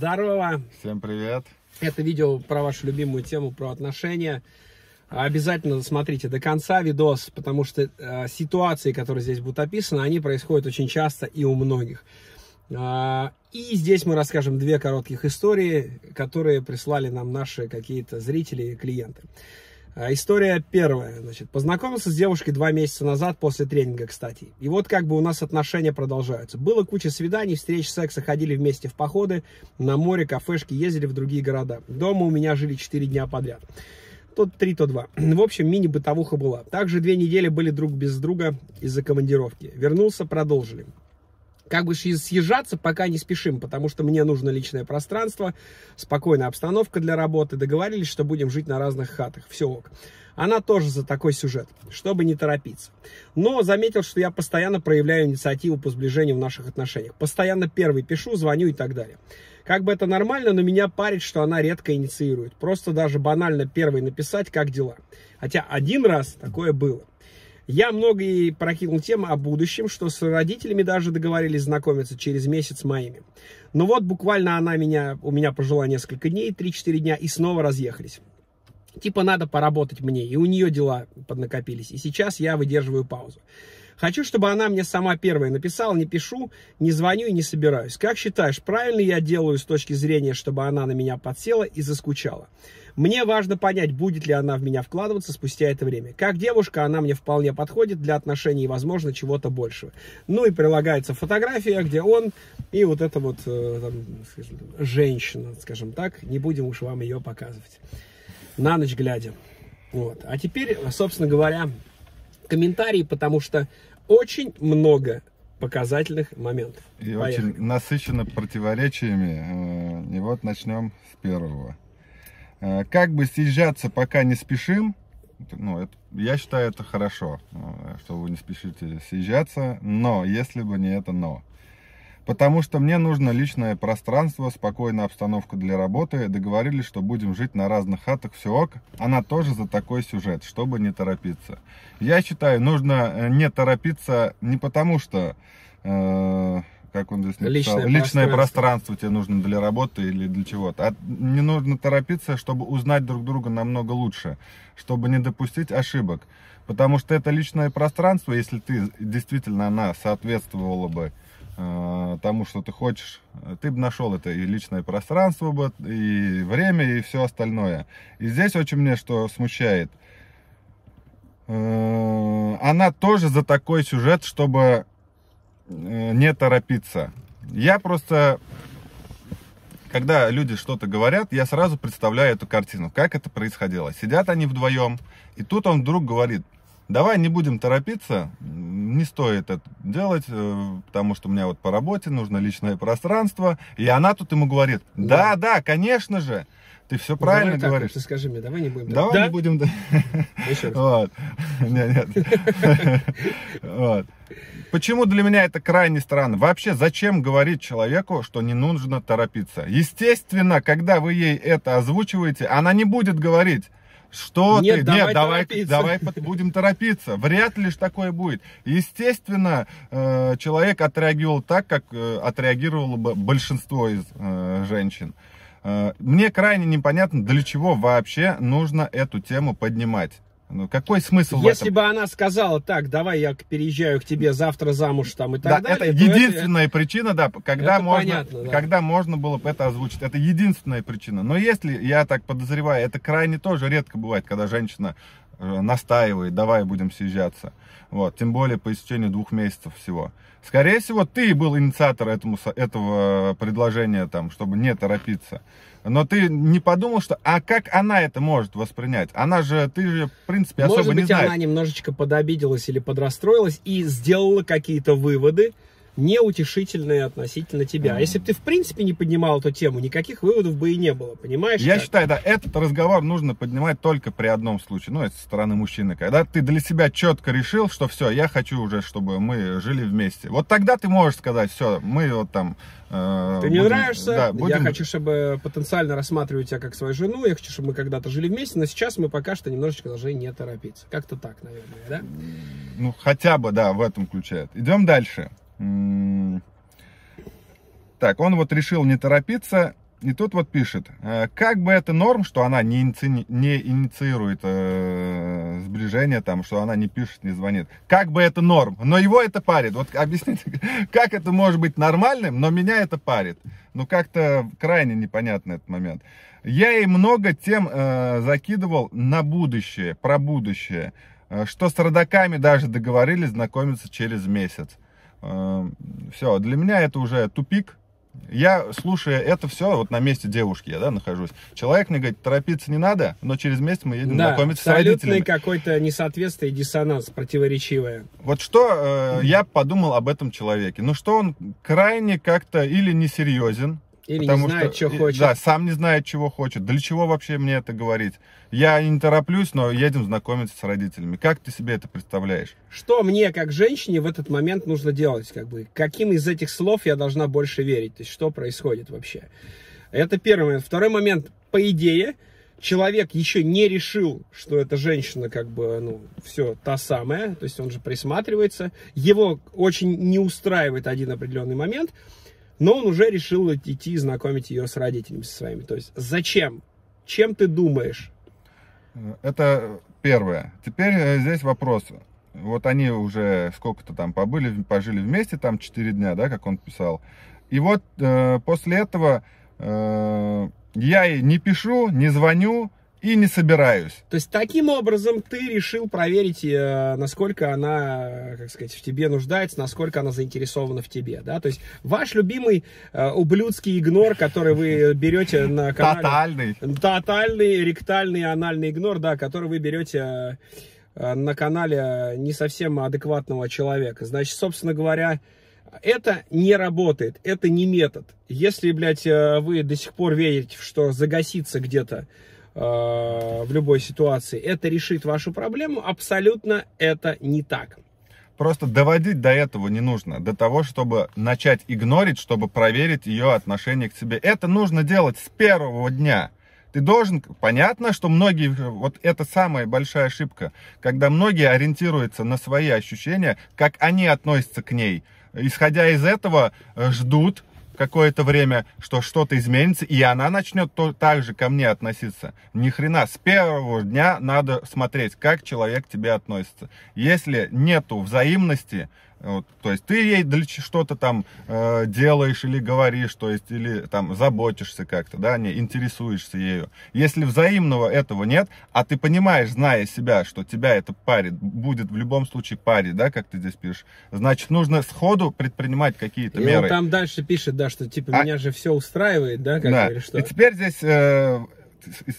Здорово! Всем привет! Это видео про вашу любимую тему, про отношения. Обязательно смотрите до конца видос, потому что э, ситуации, которые здесь будут описаны, они происходят очень часто и у многих. Э, и здесь мы расскажем две коротких истории, которые прислали нам наши какие-то зрители и клиенты. Э, история первая. Значит, познакомился с девушкой два месяца назад после тренинга, кстати. И вот как бы у нас отношения продолжаются. Было куча свиданий, встреч, секса, ходили вместе в походы, на море, кафешки, ездили в другие города. Дома у меня жили 4 дня подряд. То три, то два. В общем, мини-бытовуха была. Также две недели были друг без друга из-за командировки. Вернулся, продолжили как бы съезжаться пока не спешим, потому что мне нужно личное пространство, спокойная обстановка для работы. Договорились, что будем жить на разных хатах. Все ок. Она тоже за такой сюжет, чтобы не торопиться. Но заметил, что я постоянно проявляю инициативу по сближению в наших отношениях. Постоянно первый пишу, звоню и так далее. Как бы это нормально, но меня парит, что она редко инициирует. Просто даже банально первый написать, как дела. Хотя один раз такое было. Я много и прокинул тему о будущем, что с родителями даже договорились знакомиться через месяц моими. Но вот буквально она меня, у меня пожила несколько дней, 3-4 дня, и снова разъехались. Типа надо поработать мне, и у нее дела поднакопились. И сейчас я выдерживаю паузу. Хочу, чтобы она мне сама первая написала, не пишу, не звоню и не собираюсь. Как считаешь, правильно я делаю с точки зрения, чтобы она на меня подсела и заскучала? Мне важно понять, будет ли она в меня вкладываться спустя это время. Как девушка, она мне вполне подходит для отношений и, возможно, чего-то большего. Ну и прилагается фотография, где он и вот эта вот э, там, женщина, скажем так. Не будем уж вам ее показывать. На ночь глядя. Вот. А теперь, собственно говоря, комментарии, потому что очень много показательных моментов. И Поехали. очень насыщено противоречиями. Э, и вот начнем с первого. Э, как бы съезжаться, пока не спешим, ну, это, я считаю это хорошо, э, что вы не спешите съезжаться, но если бы не это но. Потому что мне нужно личное пространство, спокойная обстановка для работы. Договорились, что будем жить на разных хатах, все ок. Она тоже за такой сюжет, чтобы не торопиться. Я считаю, нужно э, не торопиться не потому, что... Э, как он здесь написал, личное, личное пространство. пространство тебе нужно для работы или для чего-то. А не нужно торопиться, чтобы узнать друг друга намного лучше, чтобы не допустить ошибок. Потому что это личное пространство, если ты действительно она соответствовала бы тому, что ты хочешь, ты бы нашел это и личное пространство, бы, и время, и все остальное. И здесь очень мне что смущает. Э, она тоже за такой сюжет, чтобы э, не торопиться. Я просто, когда люди что-то говорят, я сразу представляю эту картину, как это происходило. Сидят они вдвоем, и тут он вдруг говорит, давай не будем торопиться, не стоит это делать, э, потому что у меня вот по работе нужно личное пространство. И она тут ему говорит, да, да, да конечно же, ты все правильно давай говоришь. Так, ты скажи мне, давай не будем. Давай да? не будем. Еще раз. Вот. Нет, нет. вот. Почему для меня это крайне странно? Вообще, зачем говорить человеку, что не нужно торопиться? Естественно, когда вы ей это озвучиваете, она не будет говорить, что Нет, ты? давай Нет, давай, давай будем торопиться. Вряд ли ж такое будет. Естественно, э, человек отреагировал так, как э, отреагировало бы большинство из э, женщин. Мне крайне непонятно, для чего вообще нужно эту тему поднимать. Ну, какой смысл Если бы она сказала, так, давай я переезжаю к тебе завтра замуж там и так да, далее. Это единственная это... причина, да, когда, это можно, понятно, да. когда можно было бы это озвучить. Это единственная причина. Но если, я так подозреваю, это крайне тоже редко бывает, когда женщина настаивает, давай будем съезжаться. Вот, тем более по истечению двух месяцев всего. Скорее всего, ты был инициатор этому, этого предложения, там, чтобы не торопиться. Но ты не подумал, что, а как она это может воспринять? Она же, ты же, в принципе, особо Может быть, не знаешь. она немножечко подобиделась или подрастроилась и сделала какие-то выводы, неутешительные относительно тебя. Mm. Если бы ты в принципе не поднимал эту тему, никаких выводов бы и не было, понимаешь? Я как? считаю, да, этот разговор нужно поднимать только при одном случае, ну, это со стороны мужчины, когда ты для себя четко решил, что все, я хочу уже, чтобы мы жили вместе. Вот тогда ты можешь сказать, все, мы вот там... Э, ты будем, мне нравишься, да, будем... я хочу, чтобы потенциально рассматривать тебя как свою жену, я хочу, чтобы мы когда-то жили вместе, но сейчас мы пока что немножечко должны не торопиться. Как-то так, наверное, да? Ну, хотя бы, да, в этом ключе. Идем дальше. Так, он вот решил не торопиться, и тут вот пишет, э, как бы это норм, что она не, иници... не инициирует э, сближение, там, что она не пишет, не звонит. Как бы это норм, но его это парит. Вот объясните, как это может быть нормальным, но меня это парит. Ну, как-то крайне непонятный этот момент. Я ей много тем э, закидывал на будущее, про будущее, э, что с родаками даже договорились знакомиться через месяц. Э, все, для меня это уже тупик, я, слушая это все, вот на месте девушки я, да, нахожусь. Человек мне говорит, торопиться не надо, но через месяц мы едем да, знакомиться с родителями. какое-то несоответствие, диссонанс противоречивое. Вот что э, я подумал об этом человеке. Ну, что он крайне как-то или несерьезен, или Потому не знает, что, что хочет. Да, сам не знает, чего хочет. Для чего вообще мне это говорить? Я не тороплюсь, но едем знакомиться с родителями. Как ты себе это представляешь? Что мне, как женщине, в этот момент нужно делать? Как бы, каким из этих слов я должна больше верить? То есть, что происходит вообще? Это первый момент. Второй момент. По идее, человек еще не решил, что эта женщина как бы, ну, все та самая, то есть он же присматривается, его очень не устраивает один определенный момент, но он уже решил идти знакомить ее с родителями со своими. То есть зачем? Чем ты думаешь? Это первое. Теперь э, здесь вопрос. Вот они уже сколько-то там побыли, пожили вместе, там 4 дня, да, как он писал. И вот э, после этого э, я ей не пишу, не звоню, и не собираюсь. То есть таким образом ты решил проверить, э, насколько она, как сказать, в тебе нуждается, насколько она заинтересована в тебе, да? То есть ваш любимый э, ублюдский игнор, который вы берете на канале... Тотальный. Тотальный, ректальный, анальный игнор, да, который вы берете э, на канале не совсем адекватного человека. Значит, собственно говоря, это не работает, это не метод. Если, блядь, вы до сих пор верите, что загаситься где-то Э, в любой ситуации, это решит вашу проблему, абсолютно это не так. Просто доводить до этого не нужно, до того, чтобы начать игнорить, чтобы проверить ее отношение к себе. Это нужно делать с первого дня. Ты должен, понятно, что многие, вот это самая большая ошибка, когда многие ориентируются на свои ощущения, как они относятся к ней. Исходя из этого, э, ждут, какое-то время, что что-то изменится, и она начнет то, так же ко мне относиться. Ни хрена, с первого дня надо смотреть, как человек к тебе относится. Если нету взаимности, вот, то есть ты ей что-то там э, делаешь или говоришь, то есть или там заботишься как-то, да, не интересуешься ею. Если взаимного этого нет, а ты понимаешь, зная себя, что тебя это парит, будет в любом случае парить, да, как ты здесь пишешь, значит нужно сходу предпринимать какие-то меры. Он там дальше пишет, да, что типа а... меня же все устраивает, да, как да. говоришь, что. И теперь здесь э,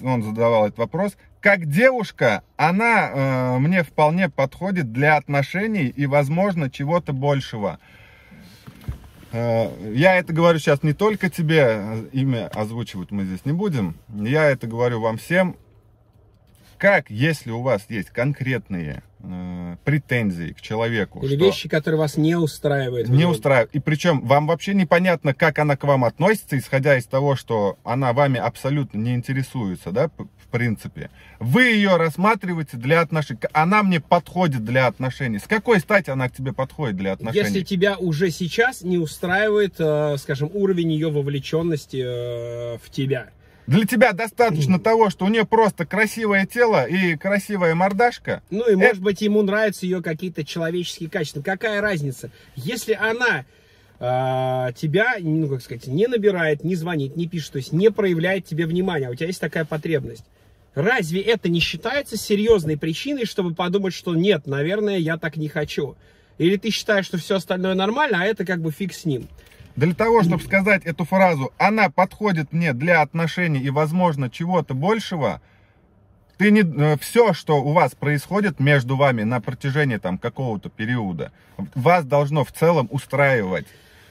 он задавал этот вопрос, как девушка, она э, мне вполне подходит для отношений и, возможно, чего-то большего. Э, я это говорю сейчас не только тебе, э, имя озвучивать мы здесь не будем. Я это говорю вам всем. Как, если у вас есть конкретные э, претензии к человеку. Или что вещи, которые вас не устраивают. Не устраивают. И причем вам вообще непонятно, как она к вам относится, исходя из того, что она вами абсолютно не интересуется, да, в принципе. Вы ее рассматриваете для отношений. Она мне подходит для отношений. С какой стати она к тебе подходит для отношений? Если тебя уже сейчас не устраивает, э, скажем, уровень ее вовлеченности э, в тебя. Для тебя достаточно того, что у нее просто красивое тело и красивая мордашка. Ну и, может быть, ему нравятся ее какие-то человеческие качества. Какая разница? Если она э, тебя, ну, как сказать, не набирает, не звонит, не пишет, то есть не проявляет тебе внимания, а у тебя есть такая потребность. Разве это не считается серьезной причиной, чтобы подумать, что нет, наверное, я так не хочу? Или ты считаешь, что все остальное нормально, а это как бы фиг с ним? Для того, чтобы сказать эту фразу, она подходит мне для отношений и, возможно, чего-то большего, ты не, э, все, что у вас происходит между вами на протяжении там какого-то периода, вас должно в целом устраивать.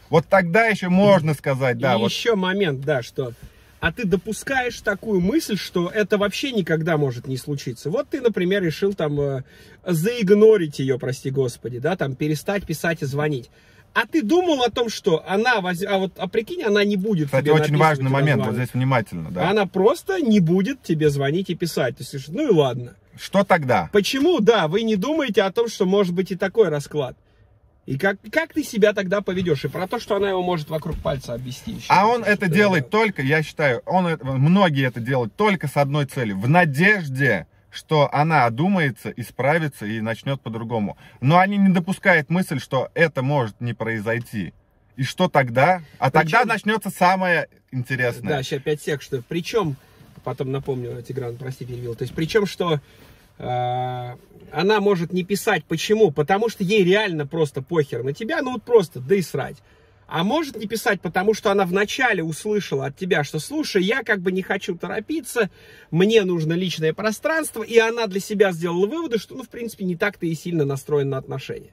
Вот тогда еще можно сказать, да. И вот... еще момент, да, что а ты допускаешь такую мысль, что это вообще никогда может не случиться. Вот ты, например, решил там э, заигнорить ее, прости господи, да, там перестать писать и звонить. А ты думал о том, что она, воз... а вот, а прикинь, она не будет Кстати, тебе очень важный момент, вот здесь внимательно, да. Она просто не будет тебе звонить и писать. То есть, ну и ладно. Что тогда? Почему, да, вы не думаете о том, что может быть и такой расклад? И как, как ты себя тогда поведешь? И про то, что она его может вокруг пальца обвести. Еще, а он это делает только, я считаю, он, многие это делают только с одной целью. В надежде, что она одумается, исправится и начнет по-другому. Но они не допускают мысль, что это может не произойти. И что тогда? А Причем... тогда начнется самое интересное. Да, сейчас опять сек, что причем, потом напомню, Тигран, прости, перевел. То есть причем, что э, она может не писать. Почему? Потому что ей реально просто похер на тебя, ну вот просто, да и срать. А может не писать, потому что она вначале услышала от тебя, что слушай, я как бы не хочу торопиться, мне нужно личное пространство, и она для себя сделала выводы, что, ну, в принципе, не так-то и сильно настроен на отношения.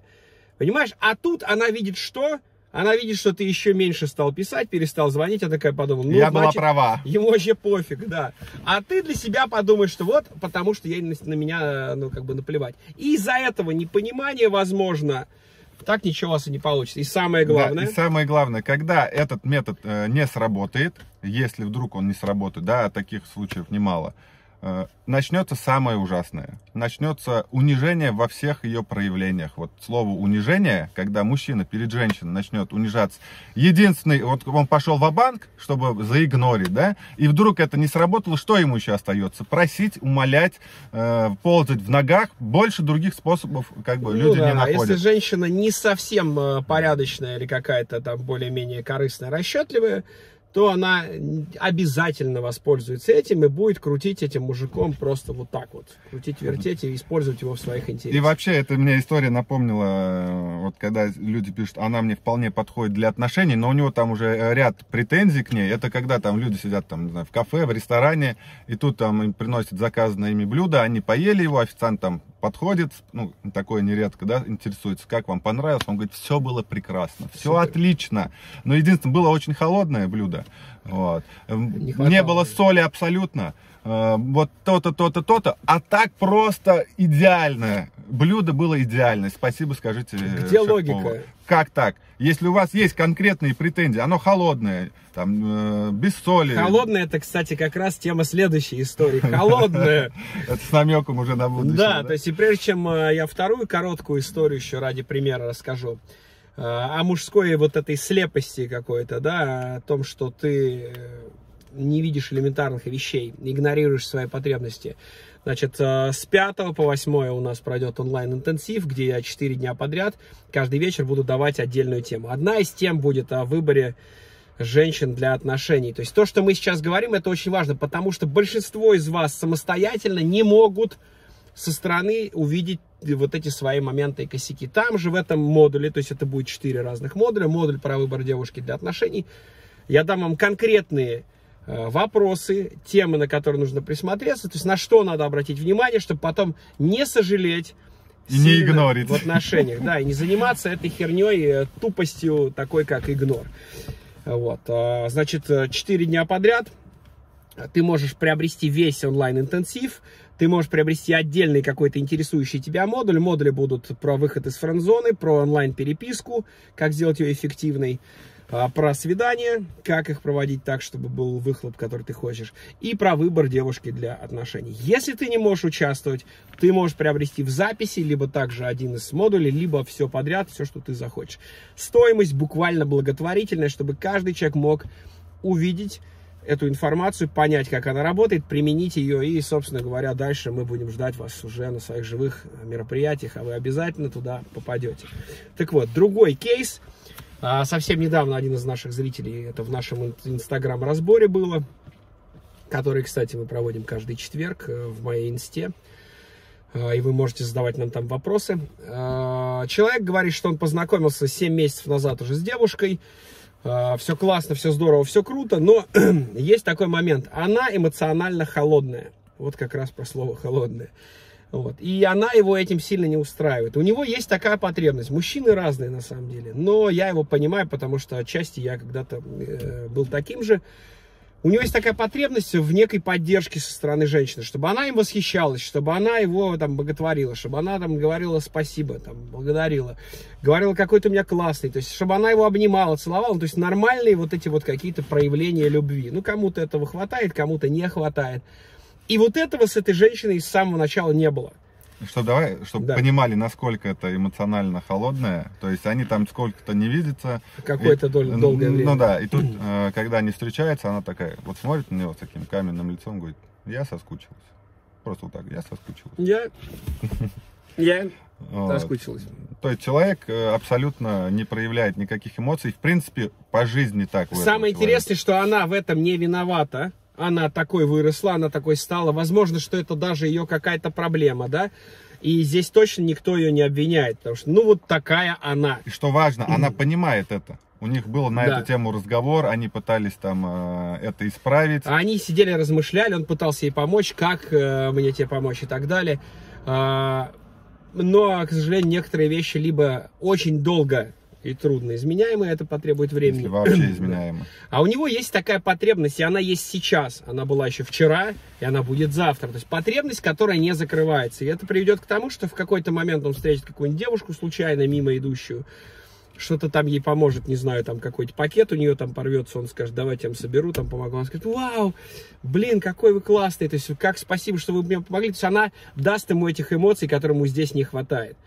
Понимаешь? А тут она видит что? Она видит, что ты еще меньше стал писать, перестал звонить, а такая подумала, ну, я значит, была права. Ему вообще пофиг, да. А ты для себя подумаешь, что вот, потому что ей на, на меня, ну, как бы наплевать. И из-за этого непонимания, возможно, так ничего у вас и не получится. И самое главное... Да, и самое главное, когда этот метод э, не сработает, если вдруг он не сработает, да, а таких случаев немало, начнется самое ужасное. Начнется унижение во всех ее проявлениях. Вот слово унижение, когда мужчина перед женщиной начнет унижаться. Единственный, вот он пошел в банк чтобы заигнорить, да, и вдруг это не сработало, что ему еще остается? Просить, умолять, э, ползать в ногах. Больше других способов как бы ну, люди да, не находят. Если женщина не совсем э, порядочная или какая-то там более-менее корыстная, расчетливая, то она обязательно воспользуется этим и будет крутить этим мужиком просто вот так вот. Крутить, вертеть и использовать его в своих интересах. И вообще, это мне история напомнила, э, вот когда люди пишут, она мне вполне подходит для отношений, но у него там уже ряд претензий к ней. Это когда там люди сидят там, не знаю, в кафе, в ресторане, и тут там им приносят заказанное ими блюдо, они поели его, официант там подходит, ну, такое нередко, да, интересуется, как вам понравилось, он говорит, все было прекрасно, все Супер. отлично, но единственное, было очень холодное блюдо, вот, не, не было соли абсолютно, э, вот то-то, то-то, то-то, а так просто идеальное блюдо было идеальное, спасибо, скажите. Где логика? Как так? Если у вас есть конкретные претензии, оно холодное, там, э, без соли. Холодное, это, кстати, как раз тема следующей истории. Холодное. Это с намеком уже на будущее. Да, то есть, и прежде чем э, я вторую короткую историю еще ради примера расскажу, э, о мужской вот этой слепости какой-то, да, о том, что ты не видишь элементарных вещей, игнорируешь свои потребности. Значит, с 5 по 8 у нас пройдет онлайн-интенсив, где я 4 дня подряд каждый вечер буду давать отдельную тему. Одна из тем будет о выборе женщин для отношений. То есть то, что мы сейчас говорим, это очень важно, потому что большинство из вас самостоятельно не могут со стороны увидеть вот эти свои моменты и косяки. Там же в этом модуле, то есть это будет четыре разных модуля, модуль про выбор девушки для отношений, я дам вам конкретные э, вопросы, темы, на которые нужно присмотреться, то есть на что надо обратить внимание, чтобы потом не сожалеть, и не игнорить. в отношениях, да, и не заниматься этой херней, э, тупостью такой, как игнор. Вот, а, значит, 4 дня подряд ты можешь приобрести весь онлайн-интенсив, ты можешь приобрести отдельный какой-то интересующий тебя модуль. Модули будут про выход из френд-зоны, про онлайн-переписку, как сделать ее эффективной, а, про свидания, как их проводить так, чтобы был выхлоп, который ты хочешь, и про выбор девушки для отношений. Если ты не можешь участвовать, ты можешь приобрести в записи, либо также один из модулей, либо все подряд, все, что ты захочешь. Стоимость буквально благотворительная, чтобы каждый человек мог увидеть эту информацию, понять, как она работает, применить ее и, собственно говоря, дальше мы будем ждать вас уже на своих живых мероприятиях, а вы обязательно туда попадете. Так вот, другой кейс – а совсем недавно один из наших зрителей, это в нашем инстаграм-разборе было, который, кстати, мы проводим каждый четверг э, в моей инсте, а, и вы можете задавать нам там вопросы. А, человек говорит, что он познакомился 7 месяцев назад уже с девушкой, все классно, все здорово, все круто, но есть такой момент, она эмоционально холодная. Вот как раз про слово холодное. Вот. И она его этим сильно не устраивает. У него есть такая потребность. Мужчины разные на самом деле. Но я его понимаю, потому что отчасти я когда-то э, был таким же. У него есть такая потребность в некой поддержке со стороны женщины, чтобы она им восхищалась, чтобы она его там боготворила, чтобы она там говорила спасибо, там, благодарила, говорила, какой ты у меня классный, то есть, чтобы она его обнимала, целовала, то есть, нормальные вот эти вот какие-то проявления любви. Ну, кому-то этого хватает, кому-то не хватает. И вот этого с этой женщиной с самого начала не было. Чтобы, давай, чтобы Да. понимали, насколько это эмоционально холодное. То есть они там сколько-то не видятся. Какое-то дол- долгое ну, время. Ну да, и тут, э, когда они встречаются, она такая, вот смотрит на него с таким каменным лицом, говорит, я соскучилась. Просто вот так, я соскучилась. Я, я соскучилась. То есть человек э, абсолютно не проявляет никаких эмоций. В принципе, по жизни так. Самое интересное, что она в этом не виновата. Она такой выросла, она такой стала. Возможно, что это даже ее какая-то проблема, да? И здесь точно никто ее не обвиняет, потому что, ну, вот такая она. И что важно, она понимает это. У них был на Да. эту тему разговор, они пытались там э, это исправить. А Они сидели, размышляли, он пытался ей помочь, как э, мне тебе помочь и так далее. А, но, к сожалению, некоторые вещи либо очень долго и трудно изменяемые, это потребует времени. Если вообще изменяемо. А у него есть такая потребность, и она есть сейчас. Она была еще вчера, и она будет завтра. То есть потребность, которая не закрывается. И это приведет к тому, что в какой-то момент он встретит какую-нибудь девушку случайно мимо идущую, что-то там ей поможет, не знаю, там какой-то пакет у нее там порвется, он скажет, давайте я вам соберу, там помогу. Она скажет, вау, блин, какой вы классный, то есть как спасибо, что вы мне помогли. То есть она даст ему этих эмоций, которым ему здесь не хватает.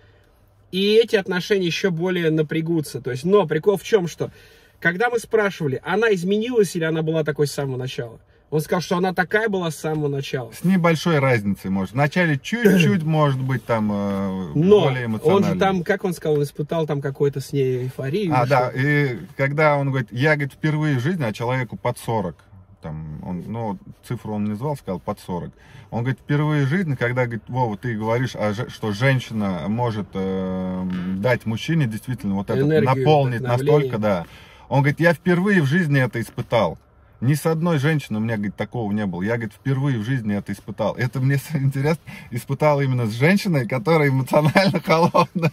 И эти отношения еще более напрягутся. То есть, но прикол в чем, что когда мы спрашивали, она изменилась или она была такой с самого начала? Он сказал, что она такая была с самого начала. С небольшой разницей, может. Вначале чуть-чуть, может быть, там э, Но более он эмоционально. же там, как он сказал, он испытал там какой-то с ней эйфорию. А, да, и когда он говорит, я, говорит, впервые в жизни, а человеку под 40, там, он, ну, цифру он не звал, сказал под 40. Он говорит, впервые в жизни, когда, говорит, Вова, ты говоришь, о же- что женщина может э, дать мужчине действительно вот это, Энергию, наполнить настолько, да. Он говорит, я впервые в жизни это испытал. Ни с одной женщиной у меня, говорит, такого не было. Я, говорит, впервые в жизни это испытал. Это мне интересно, испытал именно с женщиной, которая эмоционально холодная.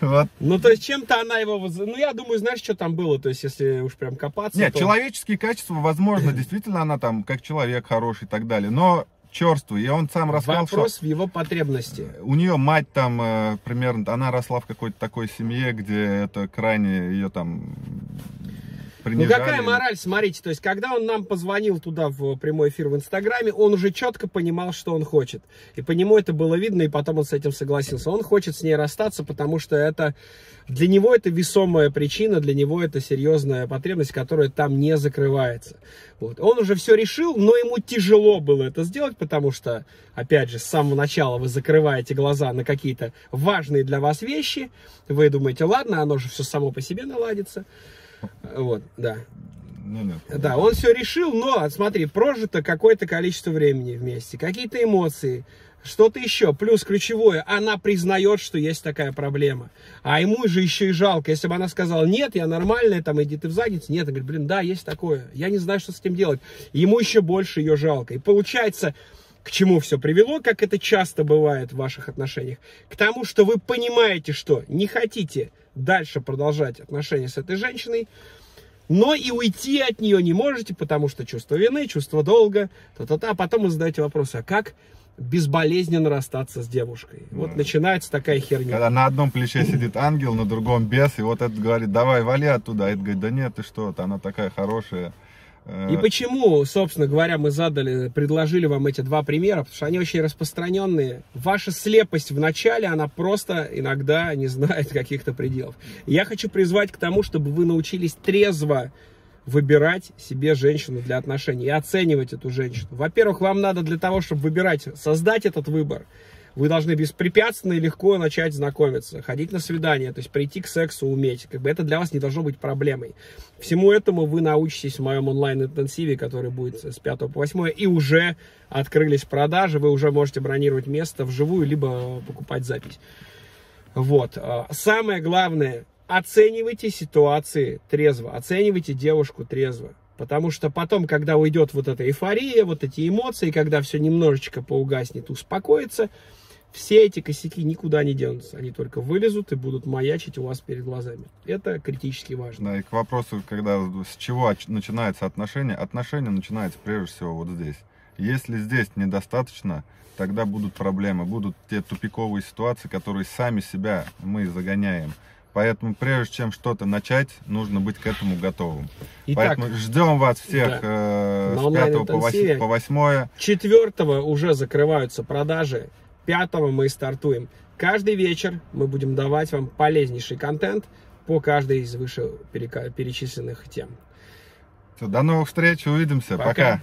Вот Ну, то есть, чем-то она его... Ну, я думаю, знаешь, что там было? То есть, если уж прям копаться, Нет, то- человеческие качества, возможно, действительно она там как человек хороший и так далее, но черствый. И он сам рассказал, Вопрос что в его потребности. у нее мать там э, примерно, она росла в какой-то такой семье, где это крайне ее там Ну какая мораль, смотрите, то есть когда он нам позвонил туда в прямой эфир в Инстаграме, он уже четко понимал, что он хочет. И по нему это было видно, и потом он с этим согласился. Он хочет с ней расстаться, потому что это для него это весомая причина, для него это серьезная потребность, которая там не закрывается. Вот. Он уже все решил, но ему тяжело было это сделать, потому что, опять же, с самого начала вы закрываете глаза на какие-то важные для вас вещи. Вы думаете, ладно, оно же все само по себе наладится. Вот, да. Нет. Да, он все решил, но, смотри, прожито какое-то количество времени вместе, какие-то эмоции, что-то еще. Плюс ключевое, она признает, что есть такая проблема. А ему же еще и жалко. Если бы она сказала, нет, я нормальная, там, иди ты в задницу. Нет, он говорит, блин, да, есть такое. Я не знаю, что с этим делать. Ему еще больше ее жалко. И получается, к чему все привело, как это часто бывает в ваших отношениях? К тому, что вы понимаете, что не хотите дальше продолжать отношения с этой женщиной, но и уйти от нее не можете, потому что чувство вины, чувство долга, та-та-та. А потом вы задаете вопрос, а как безболезненно расстаться с девушкой? Вот Да. начинается такая херня. Когда на одном плече сидит ангел, на другом бес, и вот этот говорит, давай, вали оттуда. А этот говорит, да нет, ты что, она такая хорошая. Э, И почему, собственно говоря, мы задали, предложили вам эти два примера, потому что они очень распространенные. Ваша слепость в начале, она просто иногда не знает каких-то пределов. И Я хочу призвать к тому, чтобы вы научились трезво выбирать себе женщину для отношений и оценивать эту женщину. Во-первых, вам надо для того, чтобы выбирать, создать этот выбор, вы должны беспрепятственно и легко начать знакомиться, ходить на свидание, то есть прийти к сексу уметь. Как бы это для вас не должно быть проблемой. Всему этому вы научитесь в моем онлайн-интенсиве, который будет с 5 по 8, и уже открылись продажи, вы уже можете бронировать место вживую, либо покупать запись. Вот. А, Самое главное, оценивайте ситуации трезво, оценивайте девушку трезво. Потому что потом, когда уйдет вот эта эйфория, вот эти эмоции, когда все немножечко поугаснет, успокоится, все эти косяки никуда не денутся. Они только вылезут и будут маячить у вас перед глазами. Это критически важно. Да, и к вопросу, когда с чего начинается отношения, отношения начинаются прежде всего вот здесь. Если здесь недостаточно, тогда будут проблемы, будут те тупиковые ситуации, которые сами себя мы загоняем. Поэтому прежде чем что-то начать, нужно быть к этому готовым. Итак, Поэтому ждем вас всех да. э, с 5 по онлайн-интенсиве. 8, по 8. четвертого уже закрываются продажи. 5 мы стартуем. Каждый вечер мы будем давать вам полезнейший контент по каждой из выше перечисленных тем. Все, до новых встреч, увидимся, Пока. пока.